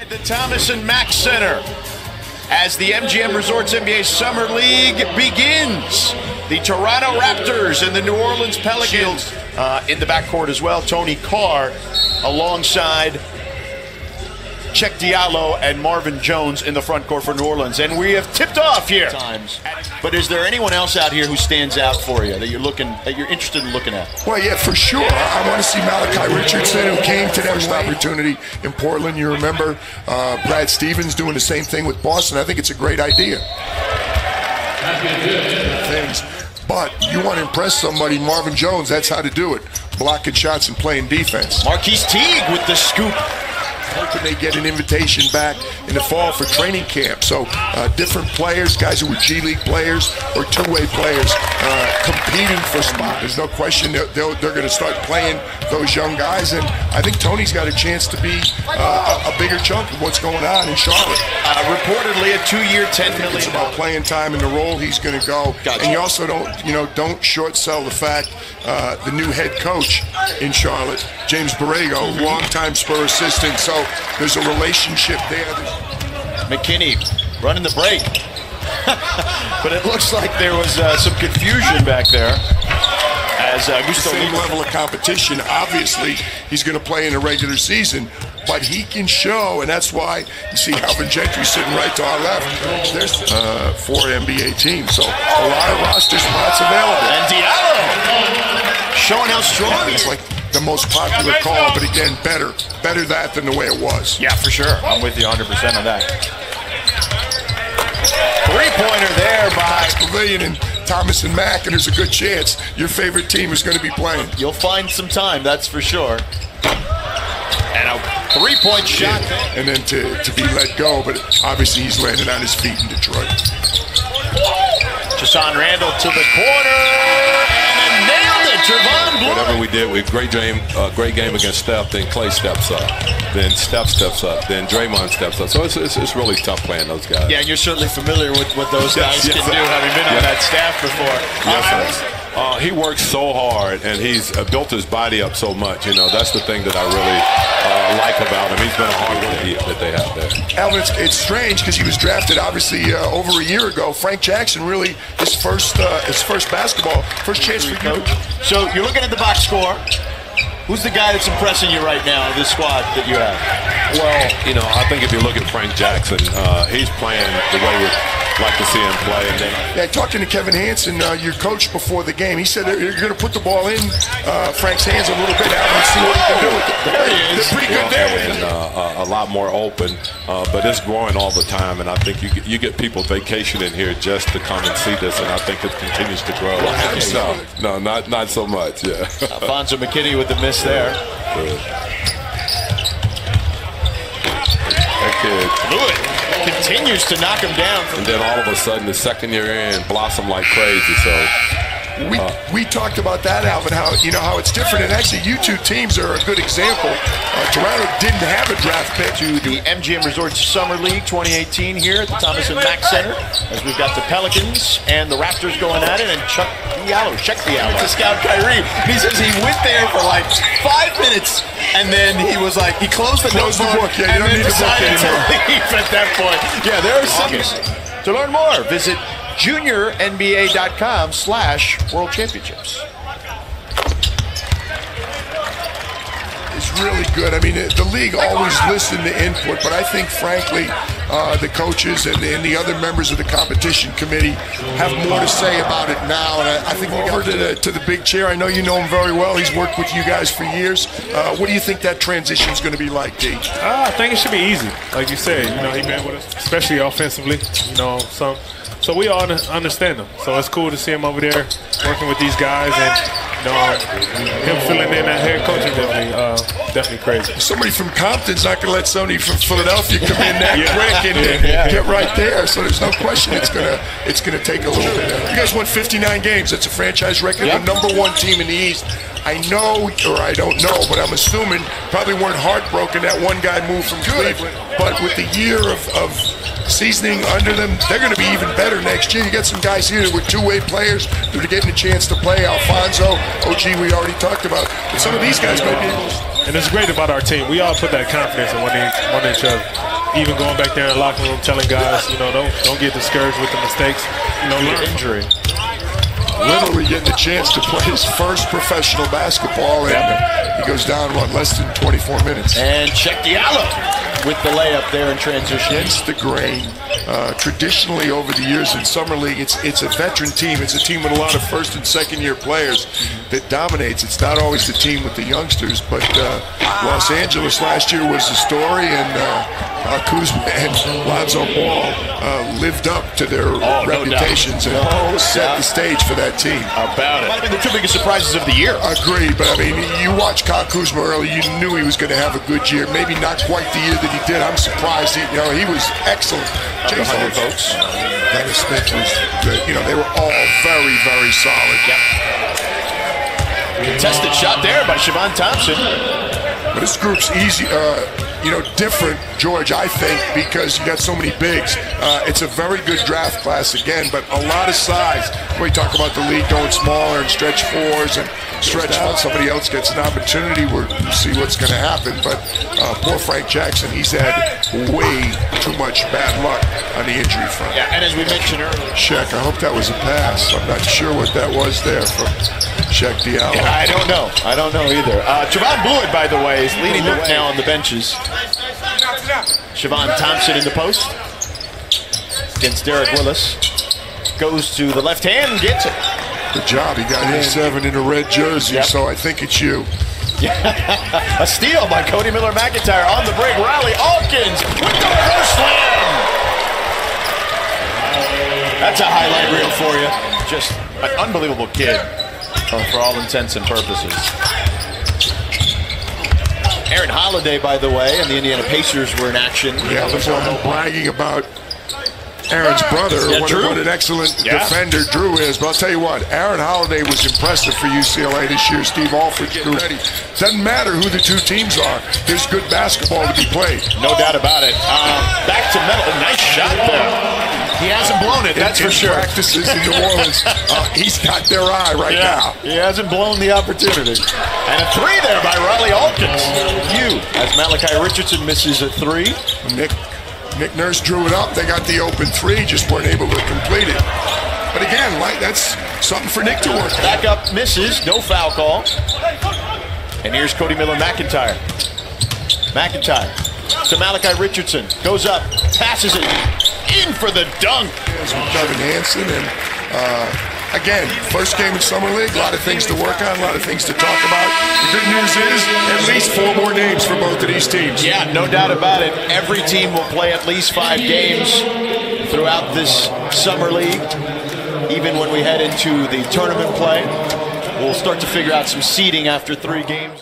The Thomas and Mack Center as the MGM Resorts NBA Summer League begins. The Toronto Raptors and the New Orleans Pelicans uh, in the backcourt as well. Tony Carr alongside Cheick Diallo and Marvin Jones in the front court for New Orleans. And we have tipped off here. Times. But is there anyone else out here who stands out for you that you're looking that you're interested in looking at? Well, yeah, for sure. I want to see Malachi Richardson, who came to that first opportunity in Portland. You remember uh, Brad Stevens doing the same thing with Boston. I think it's a great idea. Things. But you want to impress somebody, Marvin Jones, that's how to do it. Blocking shots and playing defense. Marquis Teague with the scoop hoping they get an invitation back in the fall for training camp. So uh, different players, guys who were G League players or two-way players, uh, competing for spot. There's no question they're, they're, they're going to start playing those young guys, and I think Tony's got a chance to be uh, a, a, bigger chunk of what's going on in Charlotte. Uh, reportedly, a two-year, ten million. It's about playing time and the role he's going to go. Gotcha. And you also don't, you know, don't short sell the fact uh, the new head coach in Charlotte, James Borrego, longtime Spur assistant. So there's a relationship there. McKinnie running the break. but it looks like there was uh, some confusion back there. As uh, Gusto the same level of competition, obviously he's going to play in a regular season, but he can show, and that's why you see Alvin Gentry sitting right to our left. There's uh, four NBA teams, so a lot of roster spots available. And Diallo showing how strong he is. Like the most popular call, but again, better, better that than the way it was. Yeah, for sure. I'm with you 100% on that. Three-pointer there by Pavilion and Thomas and Mack, and there's a good chance your favorite team is going to be playing. You'll find some time, that's for sure. And a three-point shot. Yeah. And then to, to be let go, but obviously he's landed on his feet in Detroit. Jasson Randall to the corner. Trevon Whatever we did, we great game, uh, great game against Steph. Then Clay steps up. Then Steph steps up. Then Draymond steps up. So it's, it's, it's really tough playing those guys. Yeah, and you're certainly familiar with what those guys yes, can yes, do, having been on that staff before. Yes, uh, uh, he works so hard and he's uh, built his body up so much. You know, that's the thing that I really uh, like about him. He's been a hard worker that they have there. Alvin, it's, it's strange because he was drafted obviously uh, over a year ago. Frank Jackson really his first uh, his first basketball first chance for you. So you're looking at the box score. Who's the guy that's impressing you right now, this squad that you have? Well, you know, I think if you look at Frank Jackson, uh, he's playing the way we like to see him play. And then, yeah, talking to Kevin Hanson, uh, your coach before the game, he said you're going to put the ball in uh, Frank's hands a little bit out and see what he can do with it. There he is. They're pretty good there with and, uh, a lot more open, uh, but it's growing all the time. And I think you get, you get people vacationing here just to come and see this, and I think it continues to grow. Well, no, no, not not so much. Yeah. Alfonzo McKinnie with the miss there. Good. That kid blew it continues to knock him down. And then all of a sudden, the second year in, blossom like crazy. So we, we talked about that, Alvin, how you know how it's different. And actually, you two teams are a good example. Uh, Toronto didn't have a draft pick. To the MGM Resorts Summer League 2018 here at the Thomas and Mack Center, as we've got the Pelicans and the Raptors going at it, and Chuck Diallo, Cheick Diallo to scout Kyrie. He says he went there for like five minutes, and then he was like, he closed the Close notebook, the book. Yeah, and then decided to leave at that point. Yeah, there are some. To learn more, visit juniornba.com slash world championships. It's really good. I mean, the league always listened to input, but I think, frankly, uh, the coaches and, and, the other members of the competition committee have more to say about it now. And I, I think over to the, to the big chair. I know you know him very well. He's worked with you guys for years. Uh, what do you think that transition is going to be like, D? Uh, I think it should be easy. Like you said, you know, he's been with us, especially offensively. You know, some – so we all understand him. So it's cool to see him over there working with these guys and you know, him filling in that head coaching definitely uh, definitely crazy. Somebody from Compton's not gonna let somebody from Philadelphia come in that yeah. quick and yeah. get right there. So there's no question it's gonna it's gonna take a little bit. You guys won 59 games. That's a franchise record. The number one team in the East. I know, or I don't know, but I'm assuming probably weren't heartbroken that one guy moved from Cleveland. But with the year of, of seasoning under them. They're going to be even better next year. You got some guys here with two-way players that are getting a chance to play. Alfonzo, oh, OG, we already talked about. But some of these guys might be able to And it's great about our team. We all put that confidence in one, in- one each other. Even going back there in the locker room, telling guys, you know, don't don't get discouraged with the mistakes. You know, learn. Injury. literally getting the chance to play his first professional basketball, and he goes down, what, less than 24 minutes. And check the Diallo with the layup there in transition. against the grain. Uh, traditionally, over the years in summer league, it's it's a veteran team. It's a team with a lot of first and second year players that dominates. It's not always the team with the youngsters, but uh, Los Angeles last year was the story, and uh, uh, Kuzma and Lonzo Ball uh, lived up to their Oh, reputations doubt. and No set doubt. the stage for that team. About it. Might have been the two biggest surprises of the year. Agreed, but I mean, you watch Kyle Kuzma early, you knew he was going to have a good year. Maybe not quite the year that he did. I'm surprised. He, you know, he was excellent. Of the James 100 votes. Dennis Smith was, good. you know, they were all very, very solid. Contested shot there by Shevon Thompson. But this group's easy, uh, you know, different, George, I think, because you got so many bigs. Uh, it's a very good draft class again, but a lot of size. We talk about the league going smaller and stretch fours and stretch out. Somebody else gets an opportunity. We'll see what's going to happen. But uh, poor Frank Jackson, he's had way too much bad luck on the injury front. Yeah, and as we mentioned earlier, Shaq, I hope that was a pass. I'm not sure what that was there from Cheick Diallo. I don't know. I don't know either. Uh, Trevon Bluiett, by the way, is leading the way now on the benches. Shevon Thompson in the post against Derek Willis. Goes to the left hand, gets it. Good job. He got his seven in a red jersey, Yep. so I think it's you. A steal by Codi Miller-McIntyre on the break. Rawle Alkins with the reverse slam. That's a highlight reel for you. Just an unbelievable kid for all intents and purposes. Aaron Holiday, by the way, and the Indiana Pacers were in action. Yeah, before I'm bragging about Aaron's brother, Yeah, what, Jrue. what an excellent Yeah. defender Jrue is. But I'll tell you what, Aaron Holiday was impressive for UCLA this year. Steve Alford getting ready. Doesn't matter who the two teams are. There's good basketball to be played. No doubt about it. Uh, back to Metal. Nice shot there. He hasn't blown it, that's in, for in sure. Practices in New Orleans, uh, he's got their eye right now. He hasn't blown the opportunity. And a three there by Rawle Alkins. You, as Malachi Richardson misses a three. Nick Nick Nurse drew it up. They got the open three, just weren't able to complete it. But again, like that's something for Nick to work on. Back up, misses, no foul call. And here's Codi Miller-McIntyre. McIntyre to Malachi Richardson. Goes up, passes it in for the dunk. with Kevin Hanson. And uh, again, first game in Summer League, a lot of things to work on, a lot of things to talk about. The good news is at least four more names for both of these teams. Yeah, no doubt about it. Every team will play at least five games throughout this summer league. Even when we head into the tournament play, we'll start to figure out some seeding after three games.